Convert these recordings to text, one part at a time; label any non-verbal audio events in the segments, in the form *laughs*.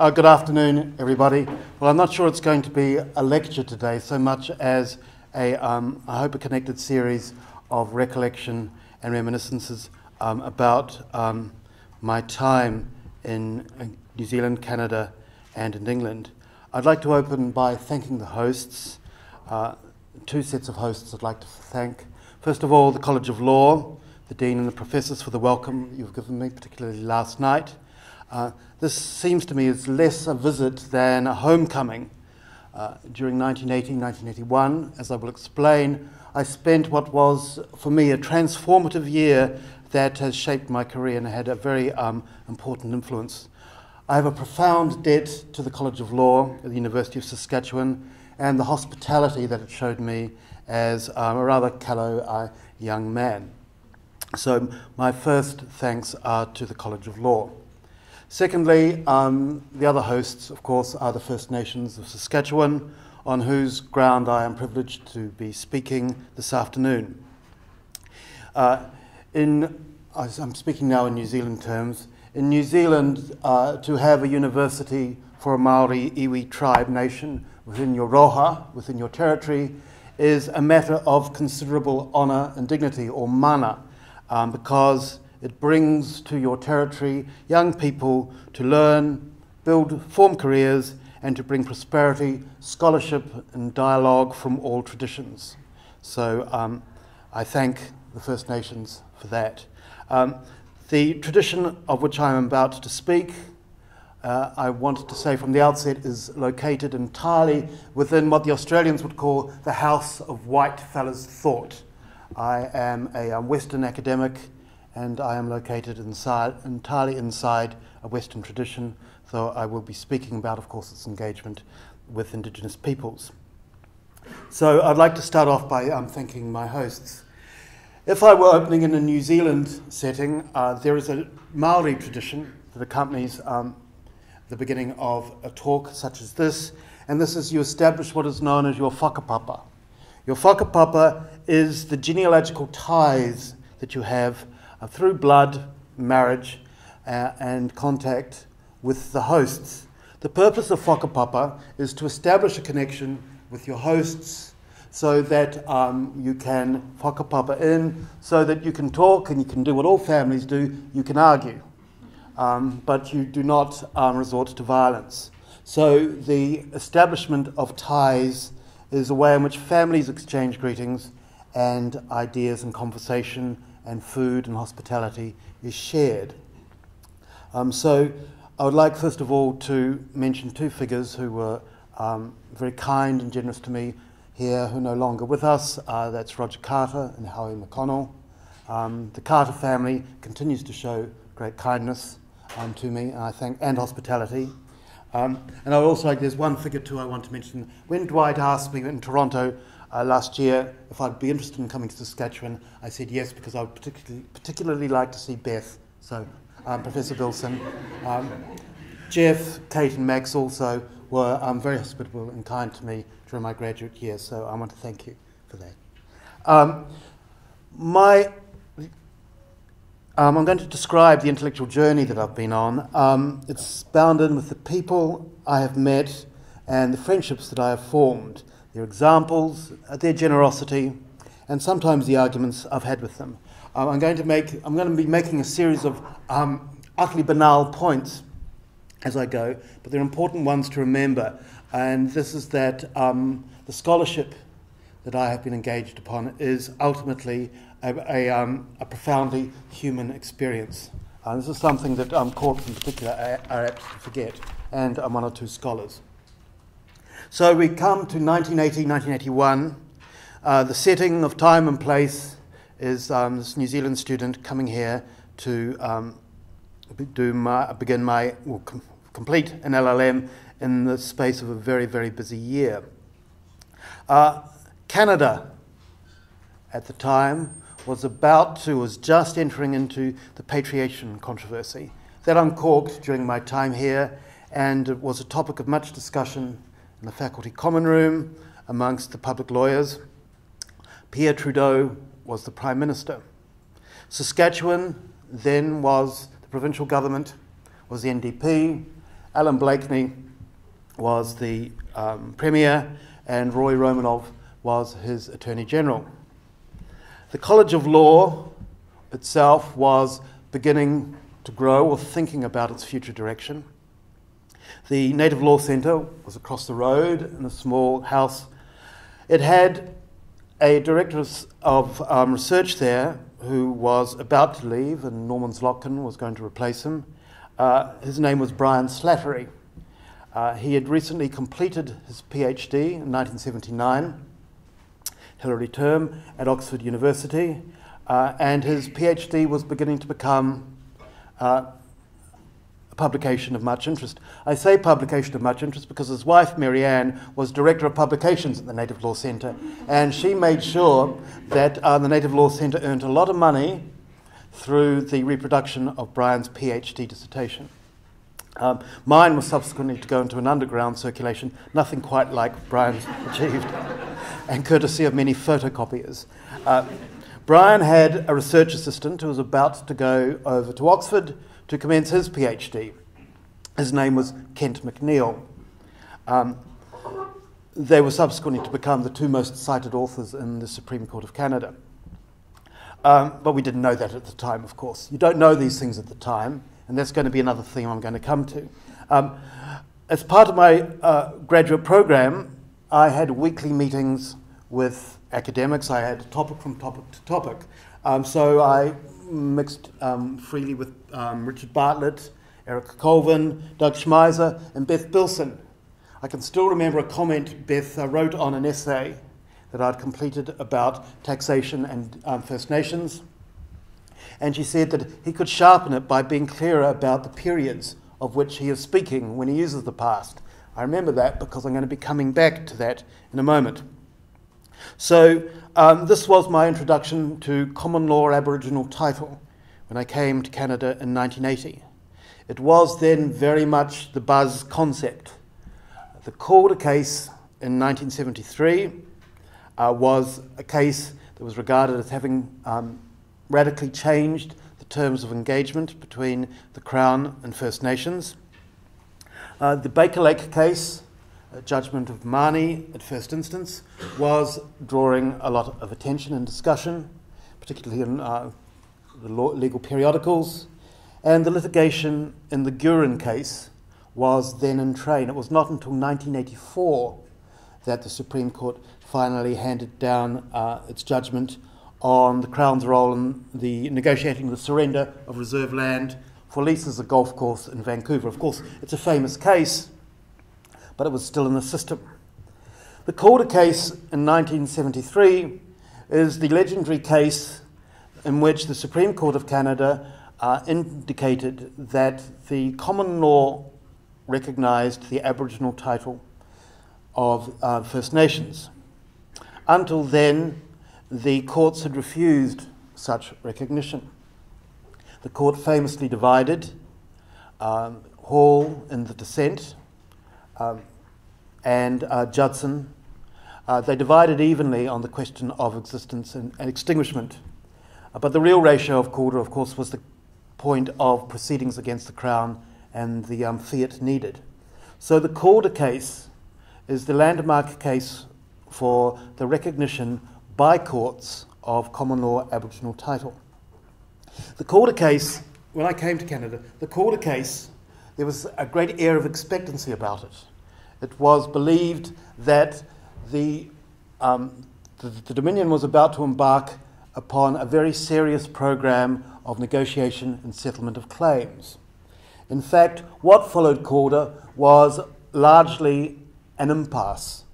Uh, good afternoon, everybody. Well, I'm not sure it's going to be a lecture today so much as a, um, I hope, a connected series of recollection and reminiscences um, about um, my time in New Zealand, Canada, and in England. I'd like to open by thanking the hosts, uh, two sets of hosts I'd like to thank. First of all, the College of Law, the Dean and the professors for the welcome you've given me, particularly last night. Uh, this seems to me as less a visit than a homecoming. Uh, during 1980, 1981, as I will explain, I spent what was, for me, a transformative year that has shaped my career and had a very um, important influence. I have a profound debt to the College of Law at the University of Saskatchewan and the hospitality that it showed me as um, a rather callow uh, young man. So, my first thanks are to the College of Law. Secondly, um, the other hosts, of course, are the First Nations of Saskatchewan, on whose ground I am privileged to be speaking this afternoon. Uh, in, I'm speaking now in New Zealand terms. In New Zealand, uh, to have a university for a Maori iwi tribe nation within your rohe, within your territory, is a matter of considerable honour and dignity, or mana, um, because it brings to your territory young people to learn, build, form careers, and to bring prosperity, scholarship, and dialogue from all traditions. So um, I thank the First Nations for that. Um, the tradition of which I am about to speak, uh, I wanted to say from the outset, is located entirely within what the Australians would call the house of white fellas' thought. I am a Western academic and I am located inside, entirely inside a Western tradition, though I will be speaking about, of course, its engagement with Indigenous peoples. So I'd like to start off by um, thanking my hosts. If I were opening in a New Zealand setting, uh, there is a Maori tradition that accompanies um, the beginning of a talk such as this, and this is you establish what is known as your whakapapa. Your whakapapa is the genealogical ties that you have uh, through blood, marriage, uh, and contact with the hosts. The purpose of whakapapa is to establish a connection with your hosts so that um, you can whakapapa in, so that you can talk and you can do what all families do, you can argue. Um, but you do not um, resort to violence. So the establishment of ties is a way in which families exchange greetings and ideas and conversation and food and hospitality is shared. Um, so I would like, first of all, to mention two figures who were um, very kind and generous to me here, who are no longer with us. Uh, that's Roger Carter and Howie McConnell. Um, the Carter family continues to show great kindness um, to me, and I think, and hospitality. Um, and I would also like, there's one figure too I want to mention. When Dwight asked me in Toronto uh, last year if I'd be interested in coming to Saskatchewan. I said yes because I would particularly, particularly like to see Beth, so um, Professor Bilson. Um, Jeff, Kate, and Max also were um, very hospitable and kind to me during my graduate year, so I want to thank you for that. Um, my, um, I'm going to describe the intellectual journey that I've been on. Um, it's in with the people I have met and the friendships that I have formed their examples, uh, their generosity, and sometimes the arguments I've had with them. Um, I'm, going to make, I'm going to be making a series of um, utterly banal points as I go, but they're important ones to remember. And this is that um, the scholarship that I have been engaged upon is ultimately a, a, um, a profoundly human experience. Uh, this is something that um, courts in particular are, apt to forget, and one or two scholars. So we come to 1980, 1981. Uh, the setting of time and place is um, this New Zealand student coming here to um, do my, begin my, well, com- complete an LLM in the space of a very, very busy year. Uh, Canada, at the time, was about to, was just entering into the patriation controversy. That uncorked during my time here, and it was a topic of much discussion in the faculty common room amongst the public lawyers. Pierre Trudeau was the Prime Minister. Saskatchewan then was the provincial government, was the NDP, Allan Blakeney was the um, Premier, and Roy Romanow was his Attorney General. The College of Law itself was beginning to grow or thinking about its future direction. The Native Law Centre was across the road in a small house. It had a director of um, research there who was about to leave, and Norman Zlotkin was going to replace him. Uh, his name was Brian Slattery. Uh, he had recently completed his PhD in 1979, Hilary term, at Oxford University, uh, and his PhD was beginning to become uh, a publication of much interest. I say publication of much interest because his wife, Marianne, was Director of Publications at the Native Law Centre, and she made sure that uh, the Native Law Centre earned a lot of money through the reproduction of Brian's PhD dissertation. Um, mine was subsequently to go into an underground circulation, nothing quite like Brian's *laughs* achieved, and courtesy of many photocopiers. Uh, Brian had a research assistant who was about to go over to Oxford to commence his PhD. His name was Kent McNeil. Um, they were subsequently to become the two most cited authors in the Supreme Court of Canada. Um, but we didn't know that at the time, of course. You don't know these things at the time, and that's going to be another theme I'm going to come to. Um, as part of my uh, graduate program, I had weekly meetings with academics. I had topic from topic to topic. Um, so I mixed um, freely with um, Richard Bartlett, Eric Colvin, Doug Schmeiser, and Beth Bilson. I can still remember a comment Beth uh, wrote on an essay that I'd completed about taxation and um, First Nations. And she said that he could sharpen it by being clearer about the periods of which he is speaking when he uses the past. I remember that because I'm going to be coming back to that in a moment. So, um, this was my introduction to common law Aboriginal title when I came to Canada in 1980. It was then very much the buzz concept. The Calder case in 1973 uh, was a case that was regarded as having um, radically changed the terms of engagement between the Crown and First Nations. Uh, the Baker Lake case, judgment of Mahoney at first instance, was drawing a lot of attention and discussion, particularly in uh, the law, legal periodicals. And the litigation in the Guerin case was then in train. It was not until 1984 that the Supreme Court finally handed down uh, its judgment on the Crown's role in the negotiating the surrender of reserve land for leases as a golf course in Vancouver. Of course, it's a famous case, but it was still in the system. The Calder case in 1973 is the legendary case in which the Supreme Court of Canada uh, indicated that the common law recognised the Aboriginal title of uh, First Nations. Until then, the courts had refused such recognition. The court famously divided um, Hall in the dissent um, and uh, Judson. Uh, they divided evenly on the question of existence and, and extinguishment. Uh, but the real ratio of Calder, of course, was the point of proceedings against the Crown and the um, fiat needed. So the Calder case is the landmark case for the recognition by courts of common law Aboriginal title. The Calder case, when I came to Canada, the Calder case, there was a great air of expectancy about it. It was believed that the, um, the, the Dominion was about to embark upon a very serious program of negotiation and settlement of claims. In fact, what followed Calder was largely an impasse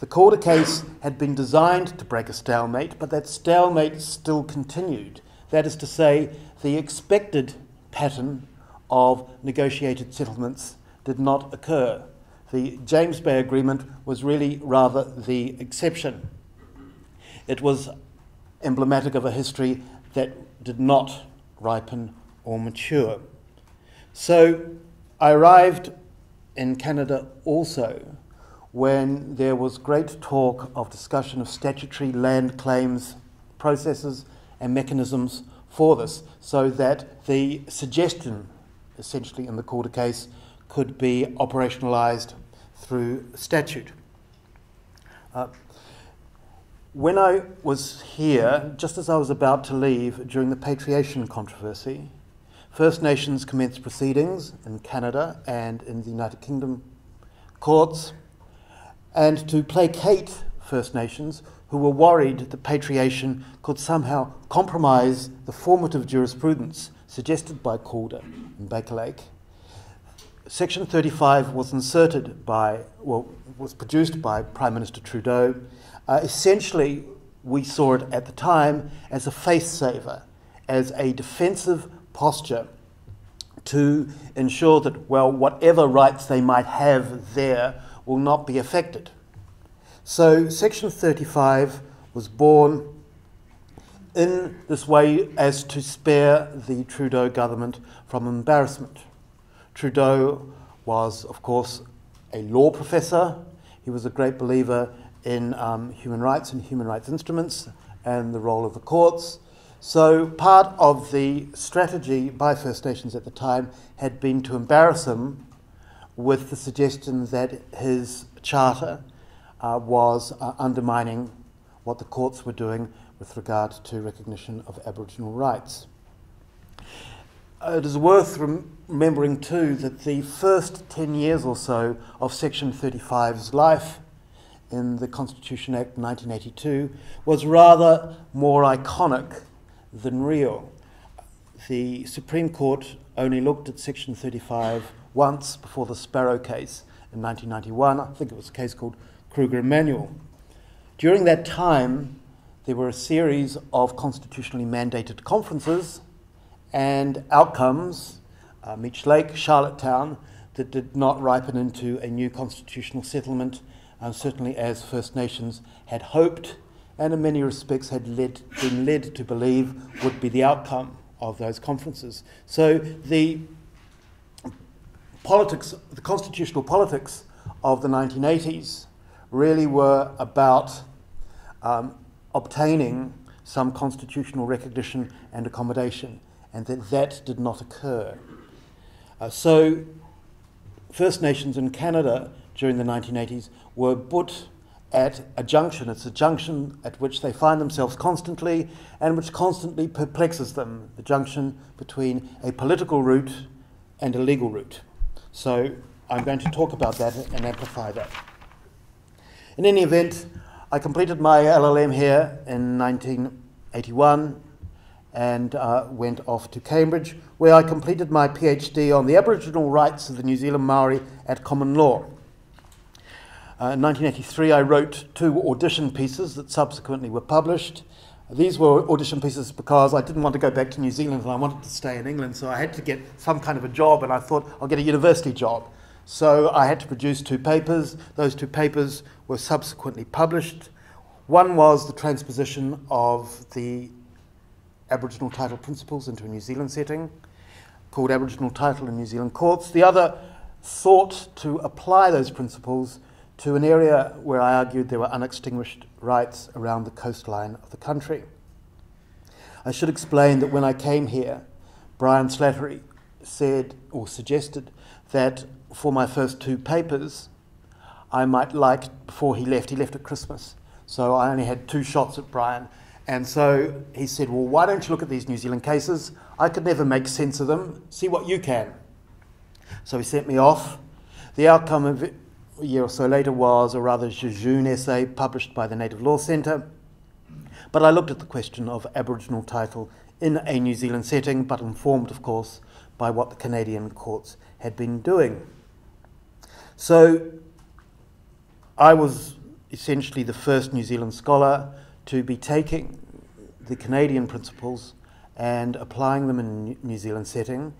the Calder case had been designed to break a stalemate, but that stalemate still continued. That is to say, the expected pattern of negotiated settlements did not occur. The James Bay Agreement was really rather the exception. It was emblematic of a history that did not ripen or mature. So I arrived in Canada also when there was great talk of discussion of statutory land claims processes and mechanisms for this, so that the suggestion, essentially in the Calder case, could be operationalized through statute. Uh, when I was here, just as I was about to leave during the patriation controversy, First Nations commenced proceedings in Canada and in the United Kingdom courts, and to placate First Nations who were worried that patriation could somehow compromise the formative jurisprudence suggested by Calder and Baker Lake. Section 35 was inserted by, well, was produced by Prime Minister Trudeau. Uh, essentially, we saw it at the time as a face saver, as a defensive posture to ensure that, well, whatever rights they might have there will not be affected. So, Section 35 was born in this way as to spare the Trudeau government from embarrassment. Trudeau was, of course, a law professor. He was a great believer in um, human rights and human rights instruments and the role of the courts. So, part of the strategy by First Nations at the time had been to embarrass him with the suggestion that his charter uh, was uh, undermining what the courts were doing with regard to recognition of Aboriginal rights. It is worth rem- remembering too that the first 10 years or so of Section 35's life in the Constitution Act 1982 was rather more iconic than real. The Supreme Court only looked at Section 35 once before the Sparrow case in 1991. I think it was a case called Kruger and Manuel. During that time, there were a series of constitutionally mandated conferences and outcomes, uh, Meech Lake, Charlottetown, that did not ripen into a new constitutional settlement, uh, certainly as First Nations had hoped and in many respects had led, been led to believe would be the outcome of those conferences. So the politics, the constitutional politics of the 1980s really were about um, obtaining some constitutional recognition and accommodation, and that that did not occur. Uh, so, First Nations in Canada during the 1980s were put at a junction. It's a junction at which they find themselves constantly and which constantly perplexes them the junction between a political route and a legal route. So I'm going to talk about that and amplify that. In any event, I completed my LLM here in 1981 and uh, went off to Cambridge, where I completed my PhD on the Aboriginal rights of the New Zealand Maori at common law. Uh, in 1983, I wrote two audition pieces that subsequently were published. These were audition pieces because I didn't want to go back to New Zealand and I wanted to stay in England, so I had to get some kind of a job, and I thought I'll get a university job. So I had to produce two papers. Those two papers were subsequently published. One was the transposition of the Aboriginal title principles into a New Zealand setting, called Aboriginal Title in New Zealand Courts. The other sought to apply those principles to an area where I argued there were unextinguished rights around the coastline of the country. I should explain that when I came here, Brian Slattery said or suggested that for my first two papers, I might like, before he left, he left at Christmas, so I only had two shots at Brian. And so he said, Well, why don't you look at these New Zealand cases? I could never make sense of them. See what you can. So he sent me off. The outcome of it a year or so later was a rather jejune essay published by the Native Law Centre. But I looked at the question of Aboriginal title in a New Zealand setting, but informed, of course, by what the Canadian courts had been doing. So I was essentially the first New Zealand scholar to be taking the Canadian principles and applying them in a New Zealand setting.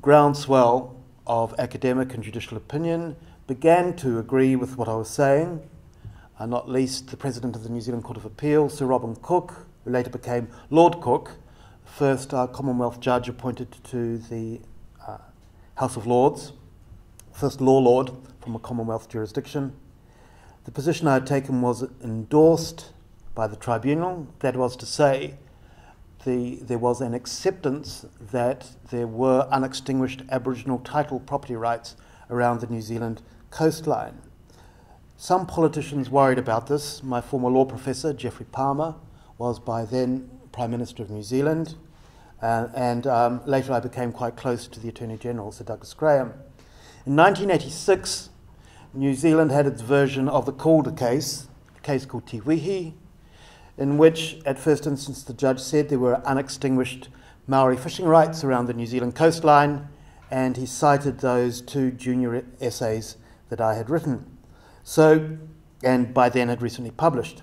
Groundswell of academic and judicial opinion began to agree with what I was saying, uh, not least the President of the New Zealand Court of Appeal, Sir Robin Cooke, who later became Lord Cooke, first uh, Commonwealth judge appointed to the uh, House of Lords, first law lord from a Commonwealth jurisdiction. The position I had taken was endorsed by the tribunal, that was to say, the, there was an acceptance that there were unextinguished Aboriginal title property rights around the New Zealand coastline. Some politicians worried about this. My former law professor, Geoffrey Palmer, was by then Prime Minister of New Zealand, uh, and um, later I became quite close to the Attorney General, Sir Douglas Graham. In 1986, New Zealand had its version of the Calder case, a case called Te in which, at first instance, the judge said there were unextinguished Maori fishing rights around the New Zealand coastline, and he cited those two junior essays that I had written. So, and by then had recently published.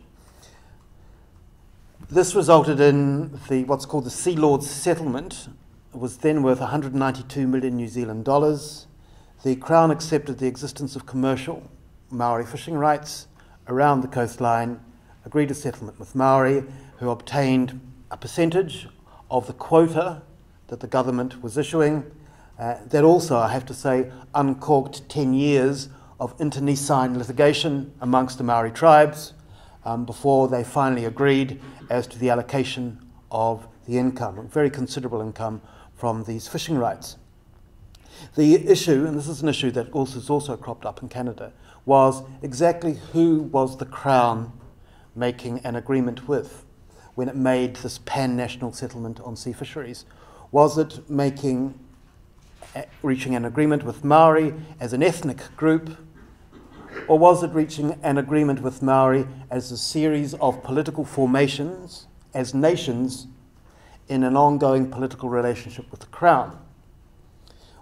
This resulted in the what's called the Sealords settlement. It was then worth 192 million New Zealand dollars. The Crown accepted the existence of commercial Maori fishing rights around the coastline, agreed a settlement with Maori, who obtained a percentage of the quota that the government was issuing. Uh, that also, I have to say, uncorked 10 years of internecine litigation amongst the Maori tribes um, before they finally agreed as to the allocation of the income, a very considerable income from these fishing rights. The issue, and this is an issue that also has also cropped up in Canada, was exactly who was the Crown making an agreement with when it made this pan-national settlement on sea fisheries. Was it making, reaching an agreement with Maori as an ethnic group or was it reaching an agreement with Maori as a series of political formations, as nations, in an ongoing political relationship with the Crown?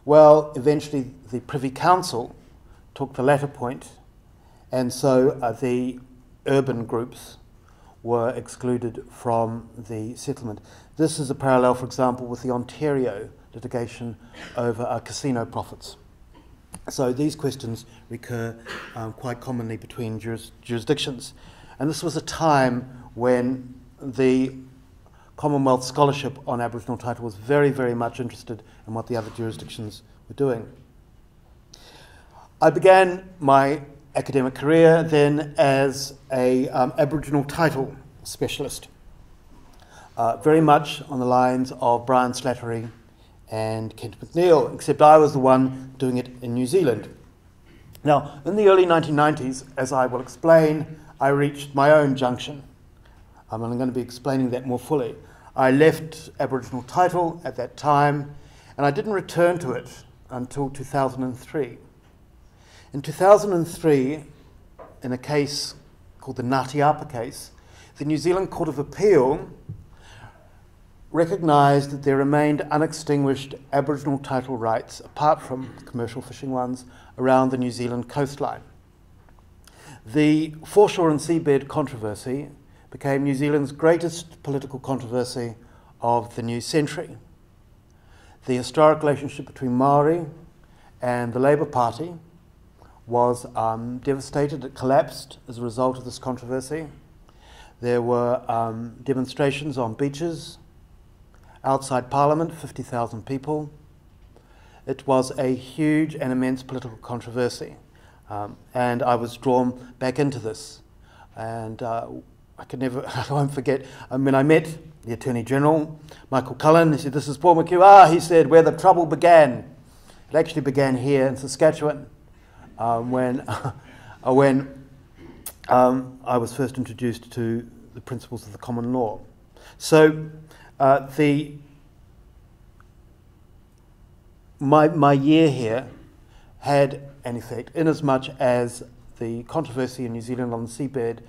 Well, eventually the Privy Council took the latter point, and so uh, the urban groups were excluded from the settlement. This is a parallel, for example, with the Ontario litigation over uh, casino profits. So these questions recur um, quite commonly between juris jurisdictions. And this was a time when the Commonwealth scholarship on Aboriginal title was very, very much interested in what the other jurisdictions were doing. I began my academic career then as a um, Aboriginal title specialist, uh, very much on the lines of Brian Slattery and Kent McNeil, except I was the one doing it in New Zealand. Now, in the early 1990s, as I will explain, I reached my own junction. Um, and I'm going to be explaining that more fully. I left Aboriginal title at that time, and I didn't return to it until 2003. In 2003, in a case called the Ngāti Apa case, the New Zealand Court of Appeal recognised that there remained unextinguished Aboriginal title rights, apart from commercial fishing ones, around the New Zealand coastline. The foreshore and seabed controversy became New Zealand's greatest political controversy of the new century. The historic relationship between Maori and the Labour Party was um, devastated. It collapsed as a result of this controversy. There were um, demonstrations on beaches outside Parliament, 50,000 people. It was a huge and immense political controversy. Um, and I was drawn back into this. And uh, I can never, *laughs* I won't forget, I mean, I met the Attorney General, Michael Cullen. He said, This is Paul McHugh. Ah, he said, where the trouble began. It actually began here in Saskatchewan um, when, *laughs* uh, when um, I was first introduced to the principles of the common law. So uh, the my, my year here had an effect inasmuch as the controversy in New Zealand on the seabed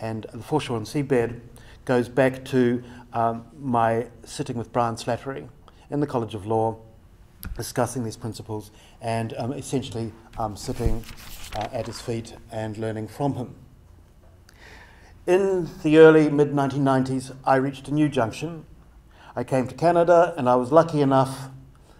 and the foreshore and seabed goes back to um, my sitting with Brian Slattery in the College of Law, discussing these principles and um, essentially um, sitting uh, at his feet and learning from him. In the early mid 1990s, I reached a new junction I came to Canada and I was lucky enough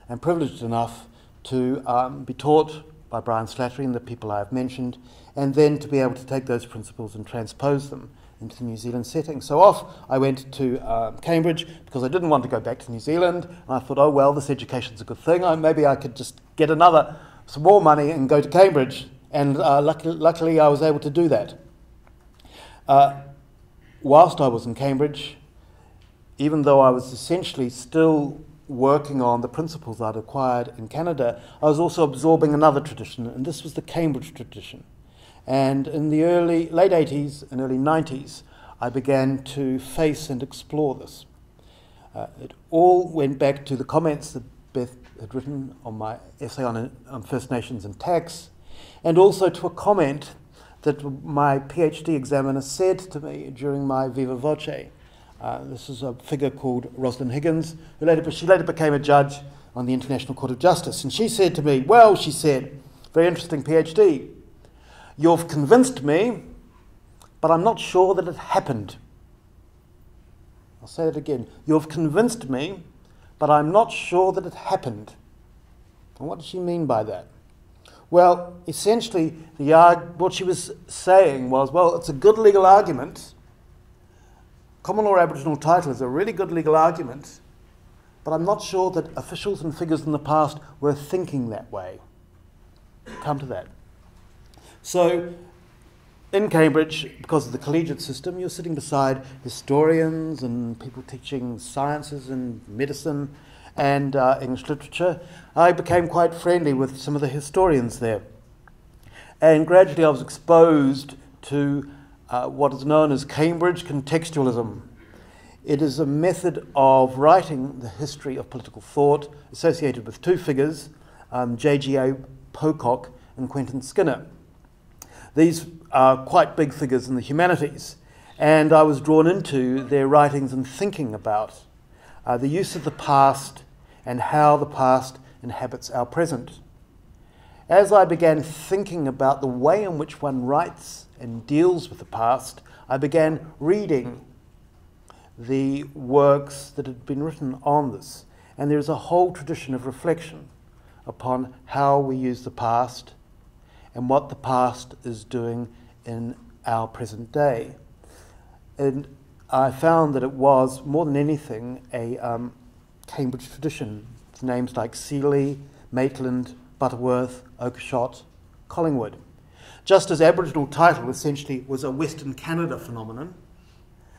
and privileged enough to um, be taught by Brian Slattery and the people I have mentioned, and then to be able to take those principles and transpose them into the New Zealand setting. So off I went to um, Cambridge because I didn't want to go back to New Zealand. And I thought, oh well, this education's a good thing. I, maybe I could just get another, some more money and go to Cambridge. And uh, luckily, luckily, I was able to do that. Uh, whilst I was in Cambridge, even though I was essentially still working on the principles I'd acquired in Canada, I was also absorbing another tradition, and this was the Cambridge tradition. And in the early, late 80s and early 90s, I began to face and explore this. Uh, it all went back to the comments that Beth had written on my essay on, on First Nations and tax, and also to a comment that my PhD examiner said to me during my Viva Voce. Uh, this is a figure called Rosalind Higgins, who later, she later became a judge on the International Court of Justice. And she said to me, Well, she said, very interesting PhD. You've convinced me, but I'm not sure that it happened. I'll say it again. You've convinced me, but I'm not sure that it happened. And what does she mean by that? Well, essentially, the, what she was saying was well, it's a good legal argument. Common law Aboriginal title is a really good legal argument, but I'm not sure that officials and figures in the past were thinking that way. Come to that. So, in Cambridge, because of the collegiate system, you're sitting beside historians and people teaching sciences and medicine and uh, English literature. I became quite friendly with some of the historians there. And gradually I was exposed to uh, what is known as Cambridge contextualism. It is a method of writing the history of political thought associated with two figures, um, J.G.A. Pocock and Quentin Skinner. These are quite big figures in the humanities, and I was drawn into their writings and thinking about uh, the use of the past and how the past inhabits our present. As I began thinking about the way in which one writes and deals with the past, I began reading the works that had been written on this. And there is a whole tradition of reflection upon how we use the past and what the past is doing in our present day. And I found that it was, more than anything, a um, Cambridge tradition. It's names like Seeley, Maitland, Butterworth, Oakeshott, Collingwood. Just as Aboriginal title essentially was a Western Canada phenomenon,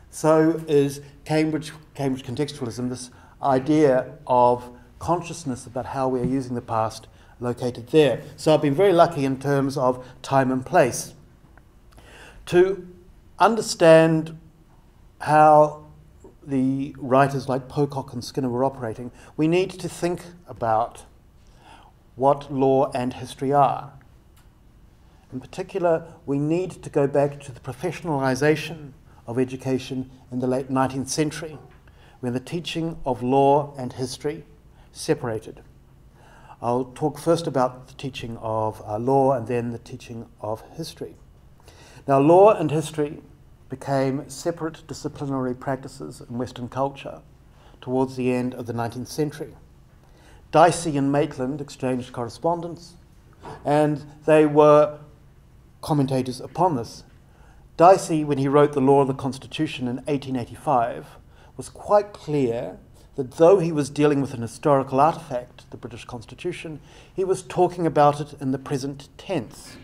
so is Cambridge, Cambridge contextualism, this idea of consciousness about how we are using the past located there. So I've been very lucky in terms of time and place. To understand how the writers like Pocock and Skinner were operating, we need to think about what law and history are. In particular, we need to go back to the professionalization of education in the late 19th century, when the teaching of law and history separated. I'll talk first about the teaching of uh, law and then the teaching of history. Now, law and history became separate disciplinary practices in Western culture towards the end of the 19th century. Dicey and Maitland exchanged correspondence, and they were commentators upon this. Dicey, when he wrote the Law of the Constitution in 1885, was quite clear that though he was dealing with an historical artifact, the British Constitution, he was talking about it in the present tense.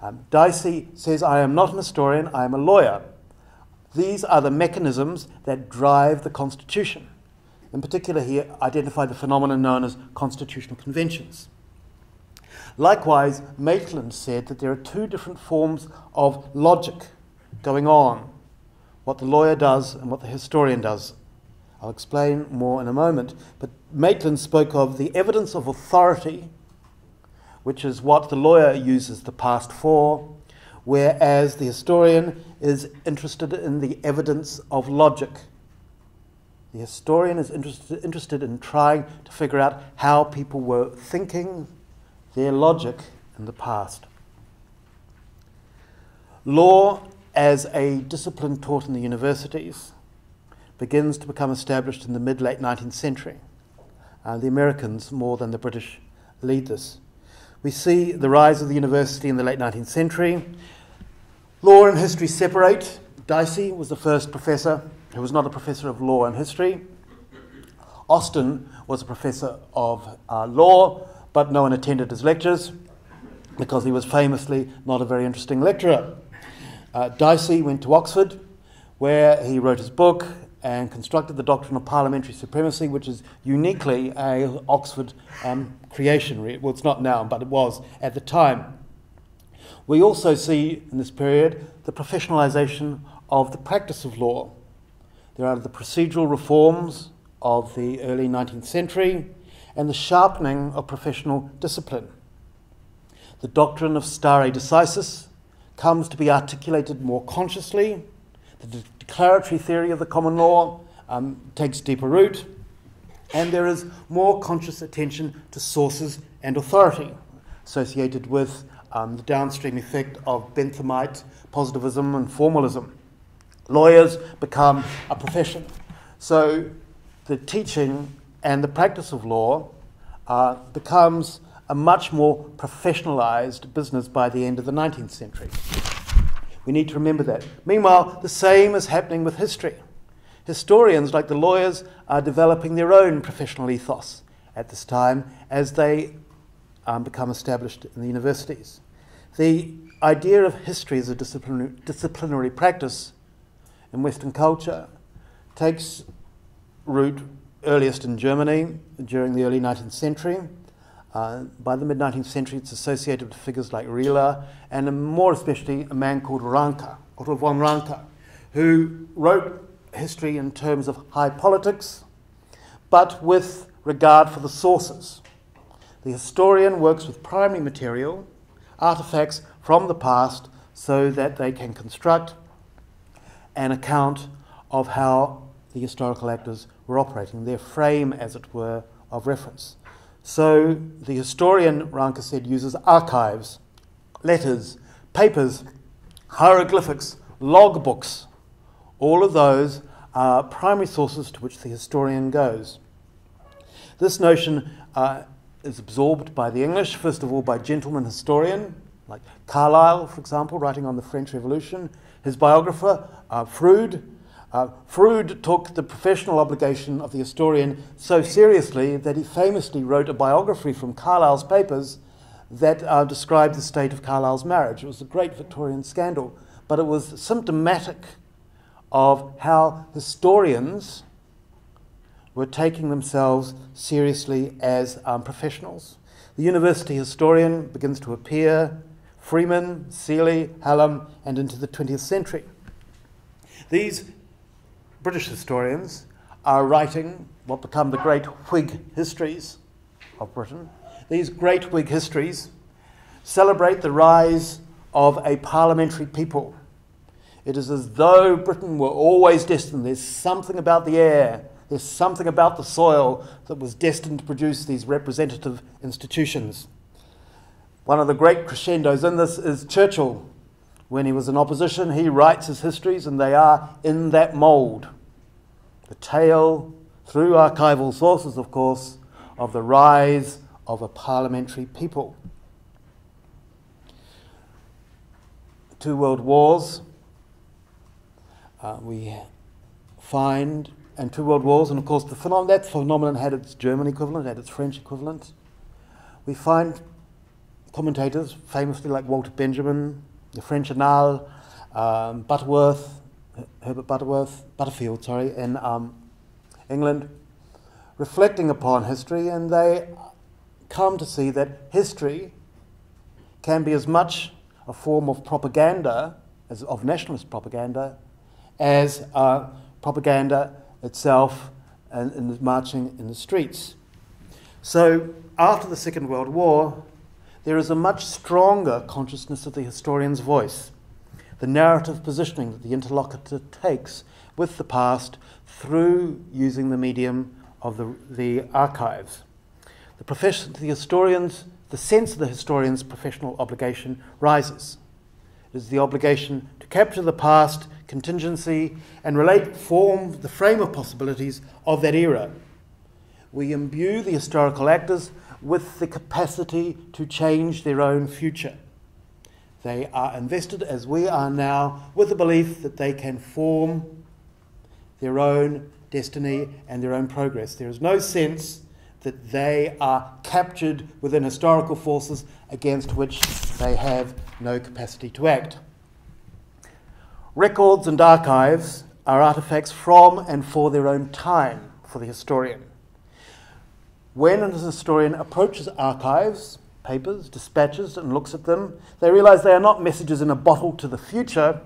Um, Dicey says, I am not an historian, I am a lawyer. These are the mechanisms that drive the Constitution. In particular, he identified the phenomenon known as constitutional conventions. Likewise, Maitland said that there are two different forms of logic going on what the lawyer does and what the historian does. I'll explain more in a moment. But Maitland spoke of the evidence of authority, which is what the lawyer uses the past for, whereas the historian is interested in the evidence of logic. The historian is interested, interested in trying to figure out how people were thinking, their logic in the past. Law as a discipline taught in the universities begins to become established in the mid late 19th century. Uh, the Americans, more than the British, lead this. We see the rise of the university in the late 19th century. Law and history separate. Dicey was the first professor who was not a professor of law and history. Austin was a professor of uh, law, but no one attended his lectures because he was famously not a very interesting lecturer. Uh, Dicey went to Oxford, where he wrote his book and constructed the doctrine of parliamentary supremacy, which is uniquely a Oxford um, creation. Well, it's not now, but it was at the time. We also see in this period the professionalisation of the practice of law. There are the procedural reforms of the early 19th century and the sharpening of professional discipline. The doctrine of stare decisis comes to be articulated more consciously. The declaratory theory of the common law um, takes deeper root, and there is more conscious attention to sources and authority associated with um, the downstream effect of Benthamite positivism and formalism. Lawyers become a profession. So the teaching and the practice of law uh, becomes a much more professionalized business by the end of the 19th century. We need to remember that. Meanwhile, the same is happening with history. Historians, like the lawyers, are developing their own professional ethos at this time as they um, become established in the universities. The idea of history as a disciplinary, disciplinary practice in Western culture takes root earliest in Germany during the early 19th century. Uh, by the mid 19th century, it's associated with figures like Rila and more especially a man called Ranke, Otto von Ranke, who wrote history in terms of high politics, but with regard for the sources. The historian works with primary material, artifacts from the past, so that they can construct an account of how the historical actors were operating, their frame, as it were, of reference. So the historian, Ranke said, uses archives, letters, papers, hieroglyphics, logbooks. All of those are primary sources to which the historian goes. This notion uh, is absorbed by the English, first of all by gentleman historian, like Carlyle, for example, writing on the French Revolution. His biographer, uh, Froude, uh, Froude took the professional obligation of the historian so seriously that he famously wrote a biography from Carlyle's papers that uh, described the state of Carlyle's marriage. It was a great Victorian scandal, but it was symptomatic of how historians were taking themselves seriously as um, professionals. The university historian begins to appear, Freeman, Seeley, Hallam, and into the 20th century. These British historians are writing what become the great Whig histories of Britain. These great Whig histories celebrate the rise of a parliamentary people. It is as though Britain were always destined. There's something about the air, there's something about the soil that was destined to produce these representative institutions. One of the great crescendos in this is Churchill when he was in opposition, he writes his histories, and they are in that mould. The tale, through archival sources, of course, of the rise of a parliamentary people. Two world wars, uh, we find, and two world wars, and of course the phenom- that phenomenon had its German equivalent, had its French equivalent. We find commentators, famously like Walter Benjamin, the French Annales, um, Butterworth, Herbert Butterworth, Butterfield, sorry, in um, England, reflecting upon history, and they come to see that history can be as much a form of propaganda, as of nationalist propaganda, as uh, propaganda itself and, and marching in the streets. So, after the Second World War, there is a much stronger consciousness of the historian's voice, the narrative positioning that the interlocutor takes with the past through using the medium of the, the archives. The, profession, the historian's, the sense of the historian's professional obligation rises. It is the obligation to capture the past contingency and relate, form the frame of possibilities of that era. We imbue the historical actors with the capacity to change their own future. They are invested, as we are now, with the belief that they can form their own destiny and their own progress. There is no sense that they are captured within historical forces against which they have no capacity to act. Records and archives are artifacts from and for their own time for the historian. When a historian approaches archives, papers, dispatches, and looks at them, they realize they are not messages in a bottle to the future,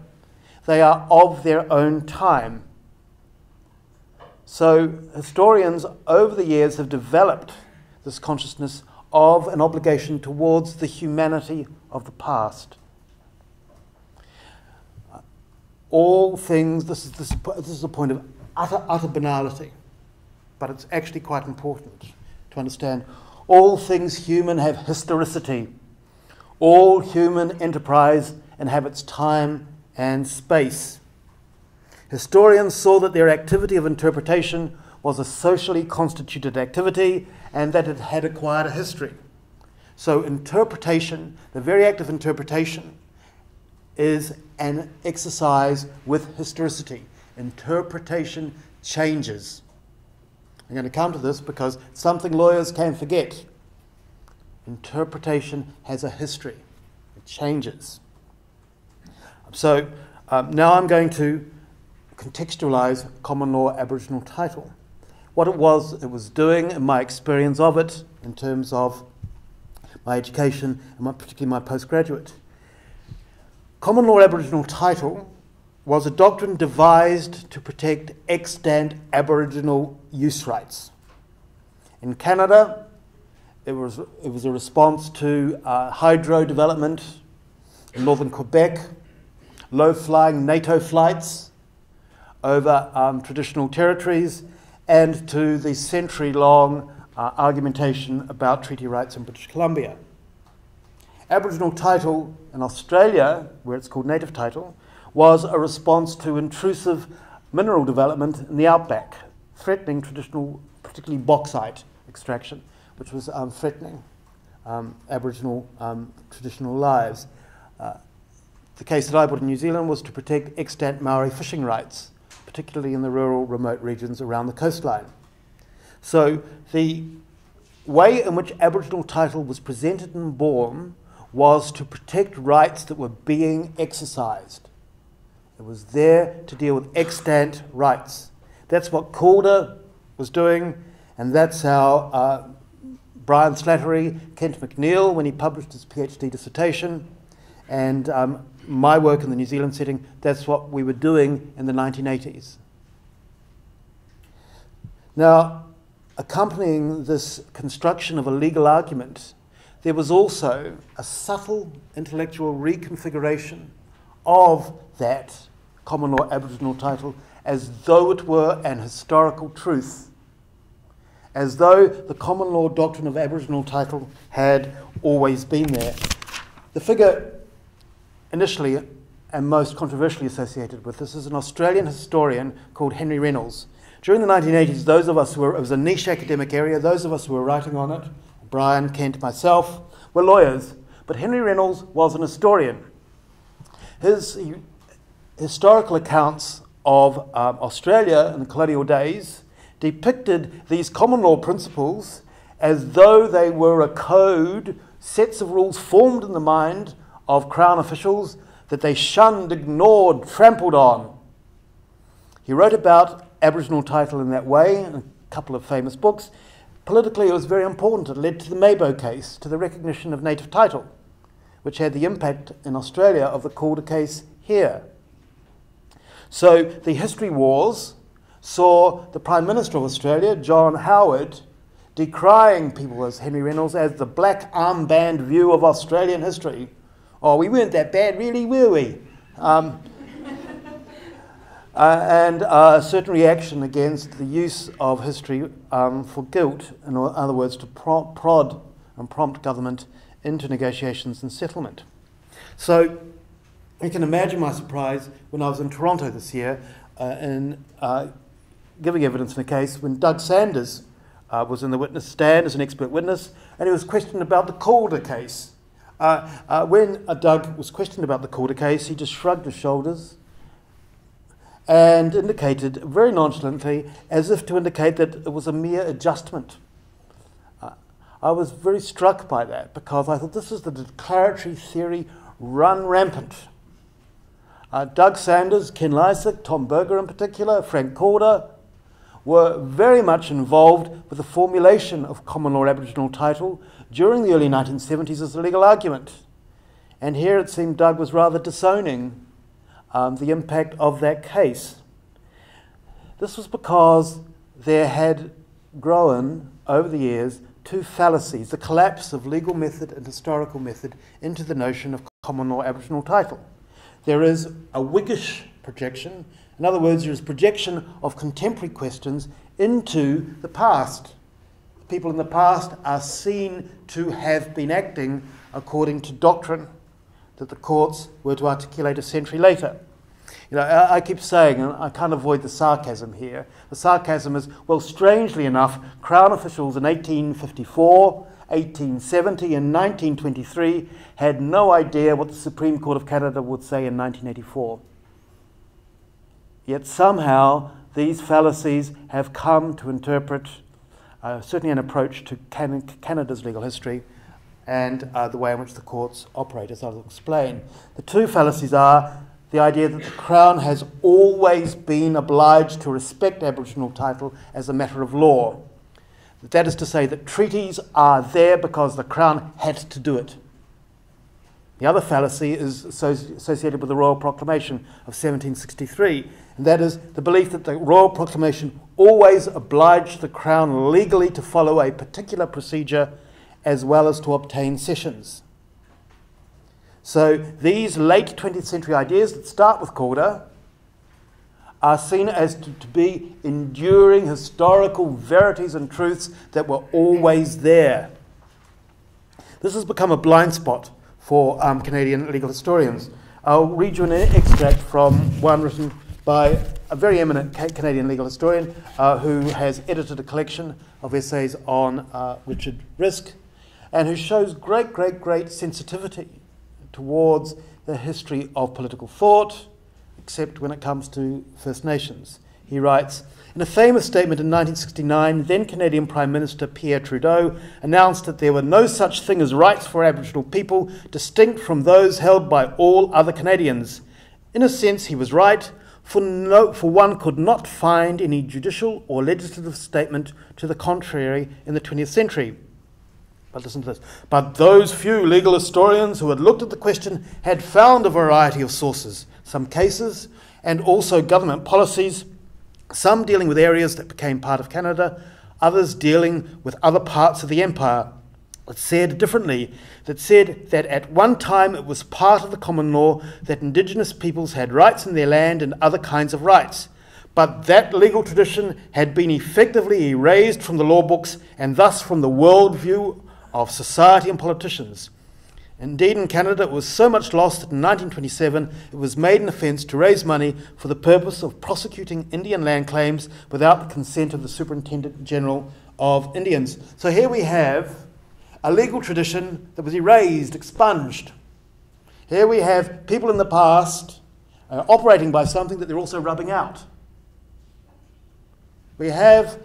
they are of their own time. So, historians over the years have developed this consciousness of an obligation towards the humanity of the past. All things, this is, this, this is a point of utter, utter banality, but it's actually quite important to understand. All things human have historicity. All human enterprise inhabits time and space. Historians saw that their activity of interpretation was a socially constituted activity and that it had acquired a history. So, interpretation, the very act of interpretation, is an exercise with historicity. Interpretation changes. I'm going to come to this because something lawyers can forget. Interpretation has a history, it changes. So, um, now I'm going to contextualize common law Aboriginal title what it was it was doing and my experience of it in terms of my education and my, particularly my postgraduate. Common law Aboriginal title was a doctrine devised to protect extant Aboriginal use rights. In Canada, it was, it was a response to uh, hydro development in northern Quebec, low flying NATO flights over um, traditional territories, and to the century long uh, argumentation about treaty rights in British Columbia. Aboriginal title in Australia, where it's called native title, was a response to intrusive mineral development in the outback, threatening traditional, particularly bauxite extraction, which was um, threatening um, Aboriginal um, traditional lives. Uh, the case that I brought in New Zealand was to protect extant Maori fishing rights particularly in the rural, remote regions around the coastline. So the way in which Aboriginal title was presented and born was to protect rights that were being exercised. It was there to deal with extant rights. That's what Calder was doing, and that's how uh, Brian Slattery, Kent McNeil, when he published his PhD dissertation, and um, my work in the New Zealand setting, that's what we were doing in the 1980s. Now, accompanying this construction of a legal argument, there was also a subtle intellectual reconfiguration of that common law Aboriginal title as though it were an historical truth, as though the common law doctrine of Aboriginal title had always been there. The figure initially and most controversially associated with this is an Australian historian called Henry Reynolds. During the 1980s, those of us who were, it was a niche academic area, those of us who were writing on it, Brian, Kent, myself, were lawyers, but Henry Reynolds was an historian. His historical accounts of um, Australia in the colonial days depicted these common law principles as though they were a code, sets of rules formed in the mind of Crown officials that they shunned, ignored, trampled on. He wrote about Aboriginal title in that way in a couple of famous books. Politically, it was very important. It led to the Mabo case, to the recognition of native title, which had the impact in Australia of the Calder case here. So the history wars saw the Prime Minister of Australia, John Howard, decrying people as Henry Reynolds as the black armband view of Australian history Oh, we weren't that bad, really, were we? Um, *laughs* uh, and a certain reaction against the use of history um, for guilt, in other words, to prod and prompt government into negotiations and settlement. So you can imagine my surprise when I was in Toronto this year uh, in uh, giving evidence in a case when Doug Sanders uh, was in the witness stand as an expert witness and he was questioned about the Calder case. Uh, uh, when uh, Doug was questioned about the Calder case, he just shrugged his shoulders and indicated very nonchalantly, as if to indicate that it was a mere adjustment. I was very struck by that because I thought this is the declaratory theory run rampant Uh, Doug Sanders, Ken Lysyk, Tom Berger in particular, Frank Calder, were very much involved with the formulation of common law Aboriginal title during the early 1970s as a legal argument. And here it seemed Doug was rather disowning um, the impact of that case. This was because there had grown over the years two fallacies the collapse of legal method and historical method into the notion of common law Aboriginal title. There is a Whiggish projection, in other words, there is projection of contemporary questions into the past. People in the past are seen to have been acting according to doctrine that the courts were to articulate a century later. You know, I, I keep saying, and I can't avoid the sarcasm here, the sarcasm is, well, strangely enough, Crown officials in 1854, 1870, and 1923 had no idea what the Supreme Court of Canada would say in 1984. Yet somehow these fallacies have come to interpret uh, certainly an approach to Can- Canada's legal history and uh, the way in which the courts operate, as I'll explain. The two fallacies are the idea that the Crown has always been obliged to respect Aboriginal title as a matter of law. That is to say, that treaties are there because the Crown had to do it. The other fallacy is associated with the Royal Proclamation of 1763, and that is the belief that the Royal Proclamation always obliged the Crown legally to follow a particular procedure as well as to obtain cessions. So these late 20th century ideas that start with Calder are seen as to, to, be enduring historical verities and truths that were always there. This has become a blind spot for um, Canadian legal historians. I'll read you an extract from one written by a very eminent Canadian legal historian uh, who has edited a collection of essays on uh, Richard Risk and who shows great, great, great sensitivity towards the history of political thought, except when it comes to First Nations. He writes In a famous statement in 1969, then Canadian Prime Minister Pierre Trudeau announced that there were no such thing as rights for Aboriginal people distinct from those held by all other Canadians. In a sense, he was right, for, no, for one could not find any judicial or legislative statement to the contrary in the 20th century. But listen to this. But those few legal historians who had looked at the question had found a variety of sources, some cases, and also government policies, some dealing with areas that became part of Canada, others dealing with other parts of the empire, that said differently, that said that at one time it was part of the common law that indigenous peoples had rights in their land and other kinds of rights. But that legal tradition had been effectively erased from the law books and thus from the worldview of society and politicians. Indeed, in Canada, it was so much lost that in 1927 it was made an offence to raise money for the purpose of prosecuting Indian land claims without the consent of the Superintendent General of Indians. So here we have a legal tradition that was erased, expunged. Here we have people in the past uh, operating by something that they're also rubbing out. We have,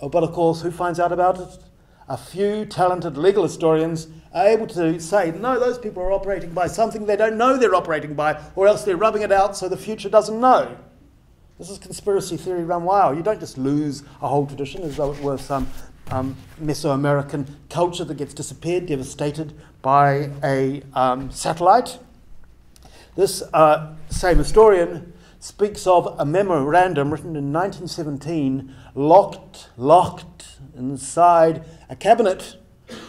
uh, but of course, who finds out about it? a few talented legal historians are able to say, no, those people are operating by something they don't know they're operating by, or else they're rubbing it out so the future doesn't know. This is conspiracy theory run wild. You don't just lose a whole tradition as though it were some um, Mesoamerican culture that gets disappeared, devastated by a um, satellite. This uh, same historian speaks of a memorandum written in 1917, locked, locked inside a cabinet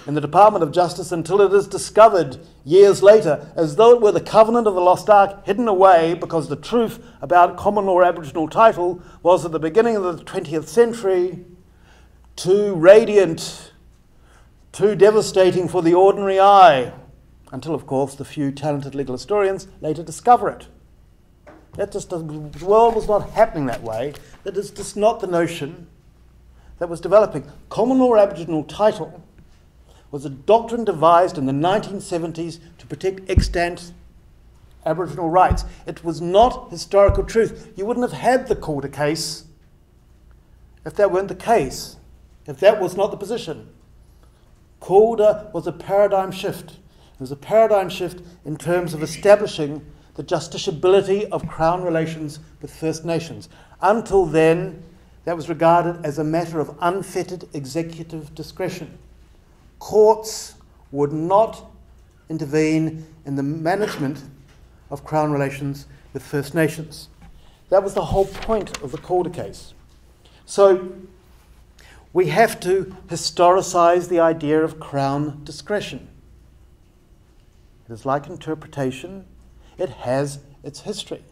in the Department of Justice until it is discovered years later, as though it were the covenant of the Lost Ark hidden away because the truth about common law Aboriginal title was at the beginning of the 20th century too radiant, too devastating for the ordinary eye, until, of course, the few talented legal historians later discover it. That just the world was not happening that way. That is just not the notion that was developing. Common law Aboriginal title was a doctrine devised in the 1970s to protect extant Aboriginal rights. It was not historical truth. You wouldn't have had the Calder case if that weren't the case, if that was not the position. Calder was a paradigm shift. It was a paradigm shift in terms of establishing the justiciability of Crown relations with First Nations. Until then, that was regarded as a matter of unfettered executive discretion. Courts would not intervene in the management of Crown relations with First Nations. That was the whole point of the Calder case. So we have to historicise the idea of Crown discretion. It is like interpretation, it has its history.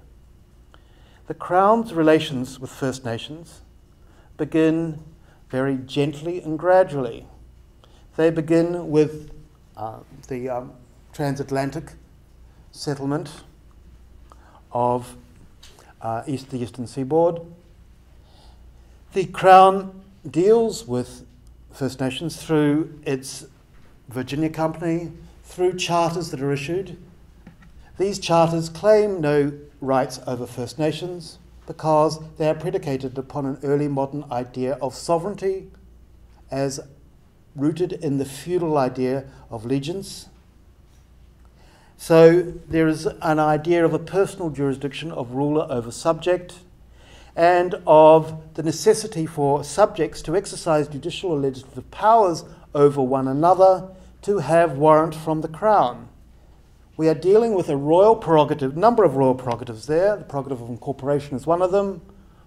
The Crown's relations with First Nations begin very gently and gradually. They begin with uh, the um, transatlantic settlement of uh, east, the eastern seaboard. The Crown deals with First Nations through its Virginia Company, through charters that are issued. These charters claim no rights over First Nations because they are predicated upon an early modern idea of sovereignty as rooted in the feudal idea of ligeance. So there is an idea of a personal jurisdiction of ruler over subject and of the necessity for subjects to exercise judicial or legislative powers over one another to have warrant from the Crown. We are dealing with a royal prerogative, number of royal prerogatives there. The prerogative of incorporation is one of them,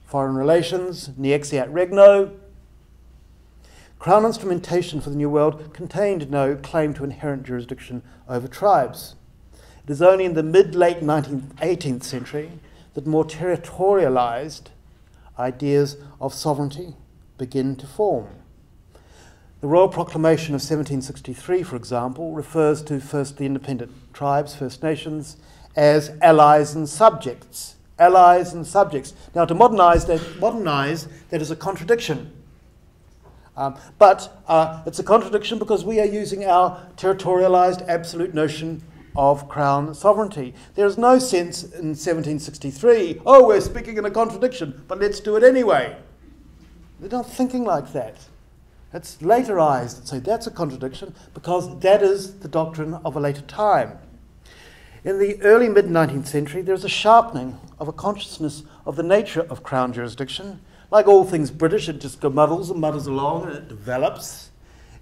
foreign relations, ne exeat regno. Crown instrumentation for the New World contained no claim to inherent jurisdiction over tribes. It is only in the mid late 19th, 18th century that more territorialized ideas of sovereignty begin to form. The Royal Proclamation of 1763, for example, refers to first the independent tribes, First Nations, as allies and subjects. Allies and subjects. Now, to modernize that, modernize, that is a contradiction. Um, but uh, it's a contradiction because we are using our territorialized absolute notion of crown sovereignty. There is no sense in 1763, oh, we're speaking in a contradiction, but let's do it anyway. They're not thinking like that. It's laterized that say that's a contradiction because that is the doctrine of a later time. In the early mid 19th century, there's a sharpening of a consciousness of the nature of crown jurisdiction. Like all things British, it just muddles and muddles along and it develops.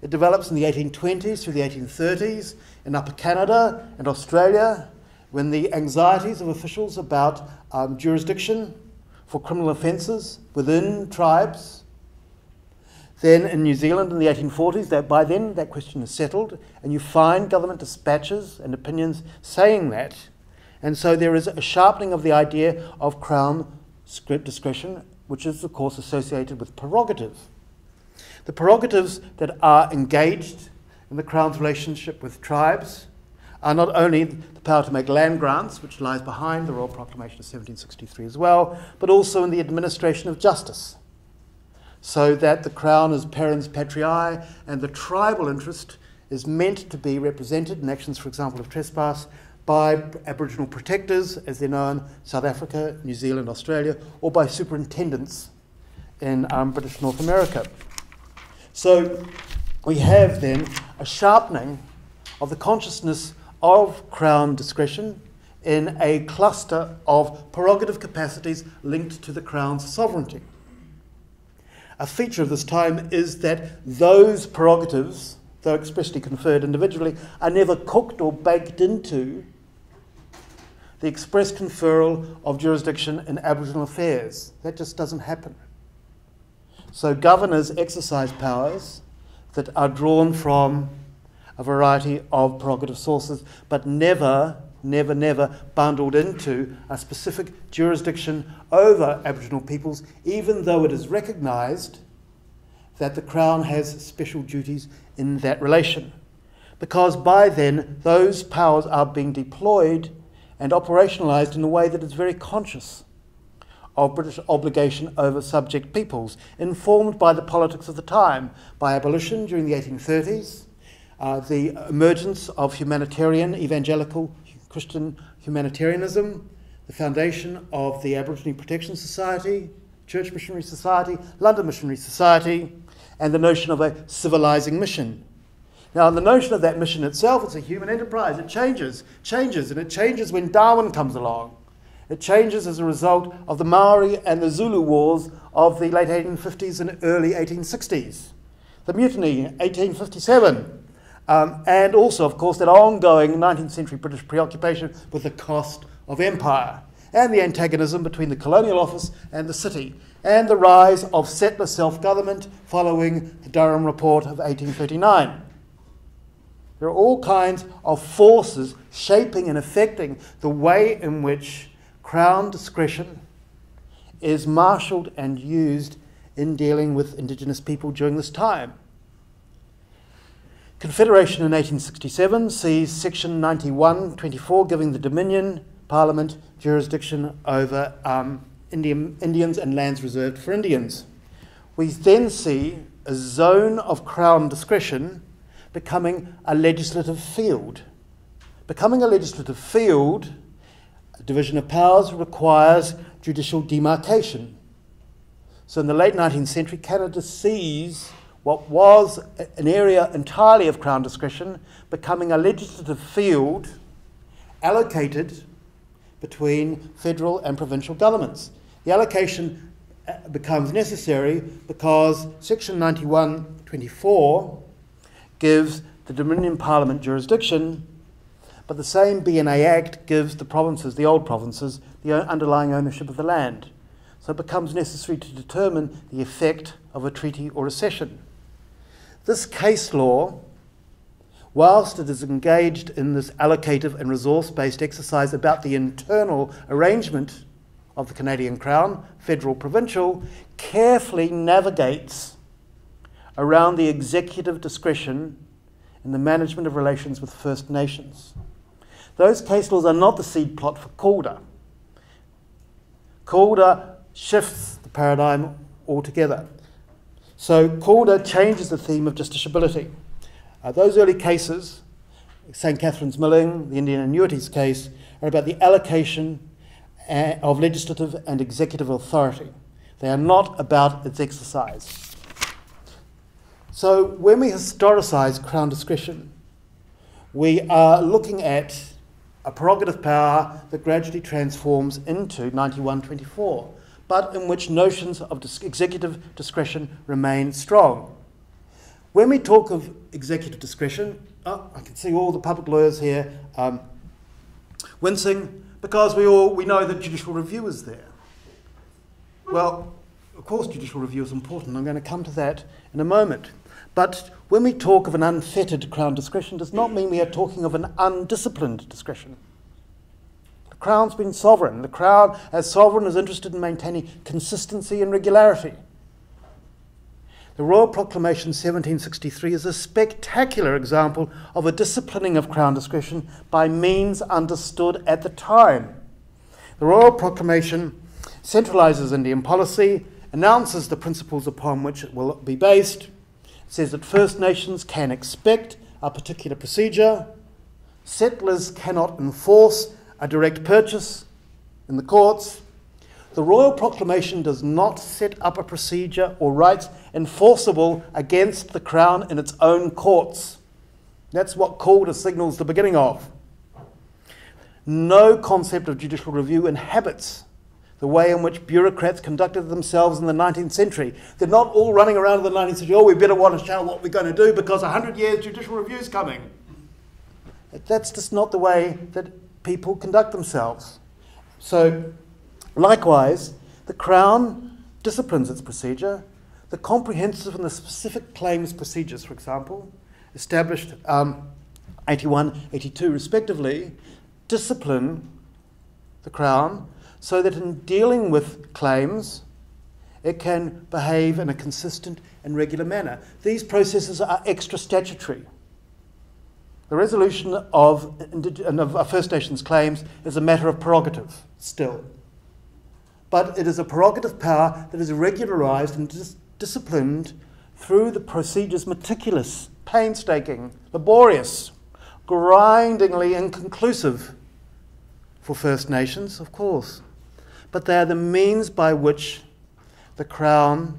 It develops in the 1820s through the 1830s in Upper Canada and Australia when the anxieties of officials about um, jurisdiction for criminal offences within tribes. Then in New Zealand in the 1840s, that by then that question is settled, and you find government dispatches and opinions saying that. And so there is a sharpening of the idea of Crown discretion, which is, of course, associated with prerogative. The prerogatives that are engaged in the Crown's relationship with tribes are not only the power to make land grants, which lies behind the Royal Proclamation of 1763 as well, but also in the administration of justice. So that the Crown is parens patriae and the tribal interest is meant to be represented in actions, for example, of trespass by Aboriginal protectors, as they're known, South Africa, New Zealand, Australia, or by superintendents in um, British North America. So we have then a sharpening of the consciousness of Crown discretion in a cluster of prerogative capacities linked to the Crown's sovereignty. A feature of this time is that those prerogatives, though expressly conferred individually, are never cooked or baked into the express conferral of jurisdiction in Aboriginal affairs. That just doesn't happen. So governors exercise powers that are drawn from a variety of prerogative sources, but never, never, never bundled into a specific jurisdiction over Aboriginal peoples, even though it is recognised that the Crown has special duties in that relation. Because by then, those powers are being deployed and operationalised in a way that is very conscious of British obligation over subject peoples, informed by the politics of the time, by abolition during the 1830s, uh, the emergence of humanitarian, evangelical Christian humanitarianism, the foundation of the Aboriginal Protection Society, Church Missionary Society, London Missionary Society, and the notion of a civilizing mission. Now, the notion of that mission itself, it's a human enterprise. It changes, changes, and it changes when Darwin comes along. It changes as a result of the Maori and the Zulu wars of the late 1850s and early 1860s. The mutiny, in 1857. Um, and also, of course, that ongoing 19th century British preoccupation with the cost of empire and the antagonism between the colonial office and the city, and the rise of settler self government following the Durham Report of 1839. There are all kinds of forces shaping and affecting the way in which Crown discretion is marshalled and used in dealing with Indigenous people during this time. Confederation in 1867 sees Section 91.24 giving the Dominion Parliament jurisdiction over um, Indian, Indians and lands reserved for Indians. We then see a zone of Crown discretion becoming a legislative field. Becoming a legislative field, a division of powers requires judicial demarcation. So in the late 19th century, Canada sees what was an area entirely of Crown discretion becoming a legislative field allocated between federal and provincial governments. The allocation uh, becomes necessary because Section 9124 gives the Dominion Parliament jurisdiction, but the same BNA Act gives the provinces, the old provinces, the underlying ownership of the land. So it becomes necessary to determine the effect of a treaty or a cession. This case law, whilst it is engaged in this allocative and resource based exercise about the internal arrangement of the Canadian Crown, federal, provincial, carefully navigates around the executive discretion in the management of relations with First Nations. Those case laws are not the seed plot for Calder. Calder shifts the paradigm altogether. So Calder changes the theme of justiciability. Uh, those early cases, St. Catherine's Milling, the Indian annuities case, are about the allocation uh, of legislative and executive authority. They are not about its exercise. So when we historicise Crown discretion, we are looking at a prerogative power that gradually transforms into 9124, but in which notions of dis- executive discretion remain strong. When we talk of executive discretion, oh, I can see all the public lawyers here um, wincing because we all we know that judicial review is there. Well, of course, judicial review is important. I'm going to come to that in a moment. But when we talk of an unfettered Crown discretion, does not mean we are talking of an undisciplined discretion. The Crown's been sovereign. The Crown, as sovereign, is interested in maintaining consistency and regularity. The Royal Proclamation 1763 is a spectacular example of a disciplining of Crown discretion by means understood at the time. The Royal Proclamation centralises Indian policy, announces the principles upon which it will be based, says that First Nations can expect a particular procedure, settlers cannot enforce a direct purchase in the courts. The Royal Proclamation does not set up a procedure or rights enforceable against the Crown in its own courts. That's what Calder signals the beginning of. No concept of judicial review inhabits the way in which bureaucrats conducted themselves in the 19th century. They're not all running around in the 19th century, oh, we better want to show what we're going to do because 100 years judicial review is coming. That's just not the way that people conduct themselves. So, likewise, the Crown disciplines its procedure. The comprehensive and the specific claims procedures, for example, established um, 81, 82 respectively, discipline the Crown so that in dealing with claims, it can behave in a consistent and regular manner. These processes are extra statutory. The resolution of, of First Nations claims is a matter of prerogative still. But it is a prerogative power that is regularised and dis- disciplined through the procedures meticulous, painstaking, laborious, grindingly inconclusive for First Nations, of course but they are the means by which the Crown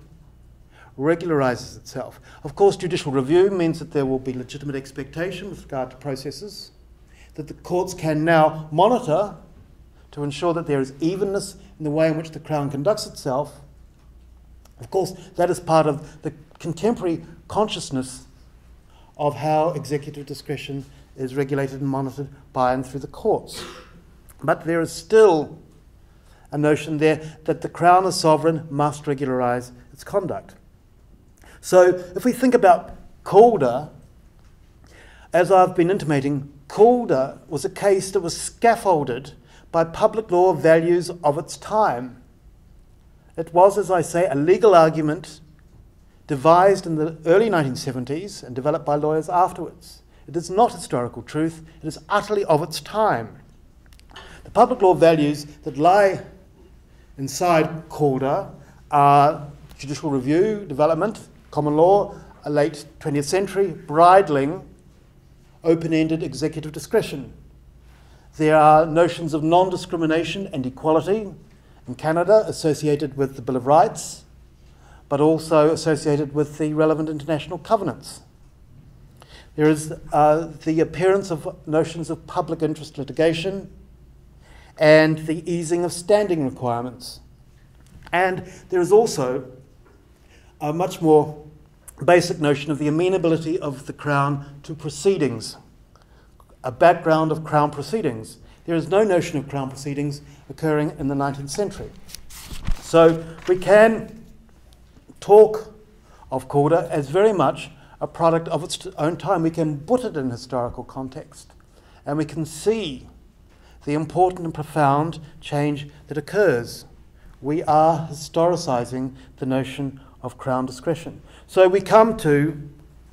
regularizes itself. Of course, judicial review means that there will be legitimate expectation with regard to processes, that the courts can now monitor to ensure that there is evenness in the way in which the Crown conducts itself. Of course, that is part of the contemporary consciousness of how executive discretion is regulated and monitored by and through the courts. But there is still a notion there that the Crown as sovereign must regularise its conduct. So if we think about Calder, as I've been intimating, Calder was a case that was scaffolded by public law values of its time. It was, as I say, a legal argument devised in the early 1970s and developed by lawyers afterwards. It is not historical truth, it is utterly of its time. The public law values that lie inside Calder are judicial review, development, common law, a late 20th century, bridling open ended executive discretion. There are notions of non discrimination and equality in Canada associated with the Bill of Rights but also associated with the relevant international covenants. There is uh, the appearance of notions of public interest litigation and the easing of standing requirements. And there is also a much more basic notion of the amenability of the Crown to proceedings, a background of Crown proceedings. There is no notion of Crown proceedings occurring in the 19th century. So we can talk of Calder as very much a product of its own time. We can put it in historical context and we can see the important and profound change that occurs. We are historicising the notion of Crown discretion. So we come to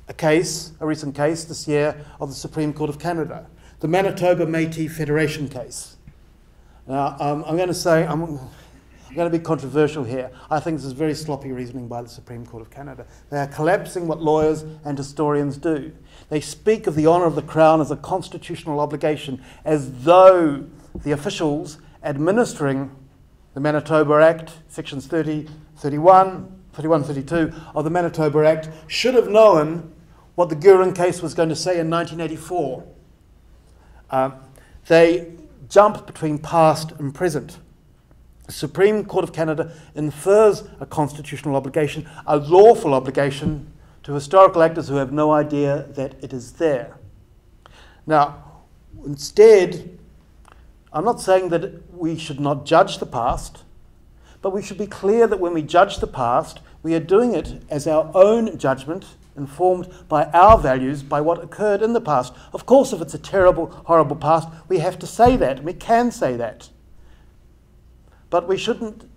a case, a recent case this year of the Supreme Court of Canada, the Manitoba Métis Federation case. Now, um, I'm going to say, I'm, I'm going to be controversial here. I think this is very sloppy reasoning by the Supreme Court of Canada. They are collapsing what lawyers and historians do. They speak of the honour of the Crown as a constitutional obligation, as though the officials administering the Manitoba Act, sections 30, 31, 31, 32 of the Manitoba Act, should have known what the Guerin case was going to say in 1984. Uh, they jump between past and present. Supreme Court of Canada infers a constitutional obligation, a lawful obligation, to historical actors who have no idea that it is there. Now, instead, I'm not saying that we should not judge the past, but we should be clear that when we judge the past, we are doing it as our own judgment, informed by our values, by what occurred in the past. Of course, if it's a terrible, horrible past, we have to say that. We can say that. But we shouldn't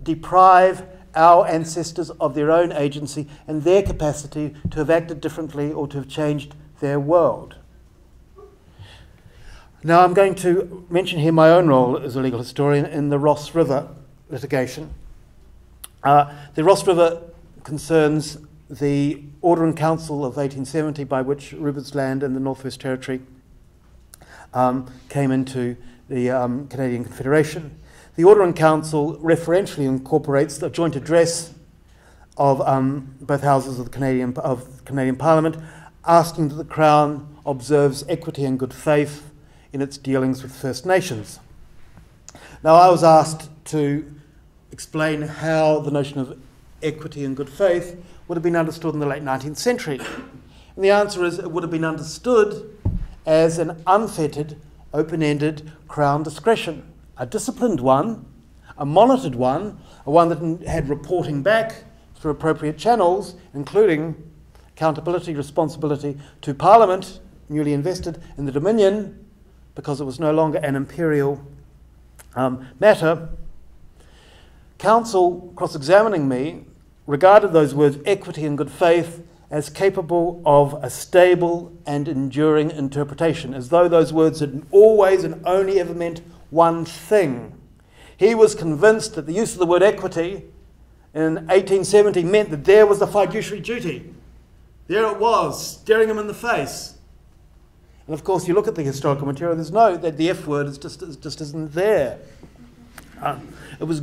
deprive our ancestors of their own agency and their capacity to have acted differently or to have changed their world. Now, I'm going to mention here my own role as a legal historian in the Ross River litigation. Uh, the Ross River concerns the Order in Council of 1870 by which Rupert's Land and the Northwest Territory um, came into the um, Canadian Confederation. The Order in Council referentially incorporates the joint address of um, both houses of the Canadian, of Canadian Parliament, asking that the Crown observes equity and good faith in its dealings with First Nations. Now, I was asked to explain how the notion of equity and good faith would have been understood in the late 19th century. And the answer is it would have been understood as an unfettered, open ended Crown discretion a disciplined one, a monitored one, a one that had reporting back through appropriate channels, including accountability, responsibility to Parliament, newly invested in the Dominion, because it was no longer an imperial um, matter. Counsel, cross examining me, regarded those words, equity and good faith, as capable of a stable and enduring interpretation, as though those words had always and only ever meant one thing. He was convinced that the use of the word equity in 1870 meant that there was the fiduciary duty. There it was, staring him in the face. And of course, you look at the historical material, there's no, that the F word is just, just isn't there. Uh, it was,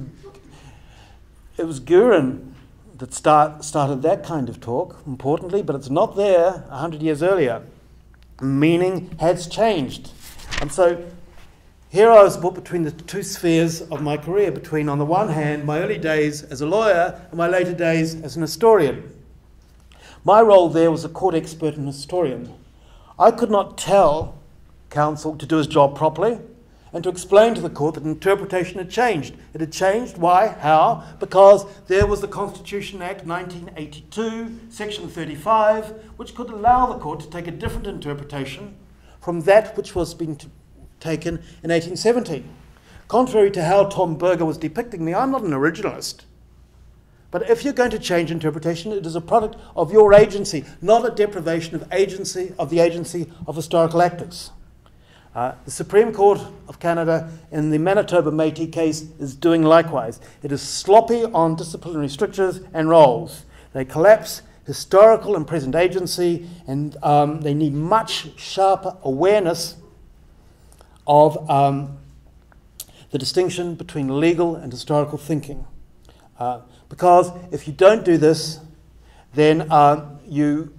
it was Guerin that start, started that kind of talk, importantly, but it's not there 100 years earlier. Meaning has changed. And so here I was put between the two spheres of my career, between, on the one hand, my early days as a lawyer and my later days as an historian. My role there was a court expert and historian. I could not tell counsel to do his job properly and to explain to the court that interpretation had changed. It had changed. Why? How? Because there was the Constitution Act 1982, Section 35, which could allow the court to take a different interpretation from that which was being taken in 1870. Contrary to how Tom Berger was depicting me, I'm not an originalist. But if you're going to change interpretation, it is a product of your agency, not a deprivation of agency of the agency of historical actors. Uh, the Supreme Court of Canada in the Manitoba Métis case is doing likewise. It is sloppy on disciplinary strictures and roles. They collapse historical and present agency, and um, they need much sharper awareness of um, the distinction between legal and historical thinking. Uh, because if you don't do this, then uh, you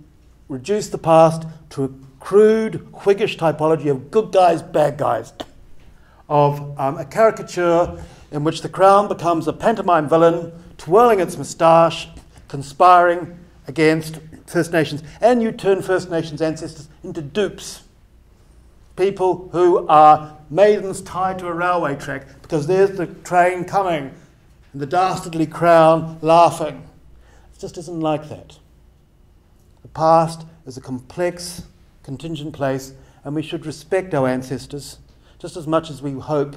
reduce the past to a crude Whiggish typology of good guys, bad guys, of um, a caricature in which the crown becomes a pantomime villain, twirling its moustache, conspiring against First Nations, and you turn First Nations ancestors into dupes. People who are maidens tied to a railway track because there's the train coming and the dastardly crown laughing. It just isn't like that. The past is a complex, contingent place, and we should respect our ancestors just as much as we hope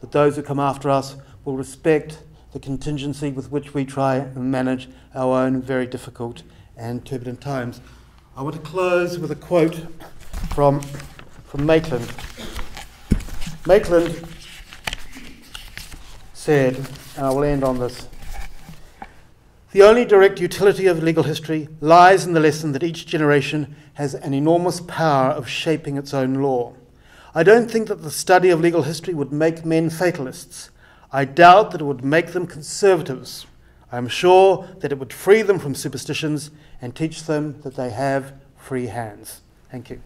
that those who come after us will respect the contingency with which we try and manage our own very difficult and turbulent times. I want to close with a quote from, from Maitland. Maitland said, and I will end on this the only direct utility of legal history lies in the lesson that each generation has an enormous power of shaping its own law. I don't think that the study of legal history would make men fatalists. I doubt that it would make them conservatives. I am sure that it would free them from superstitions and teach them that they have free hands. Thank you.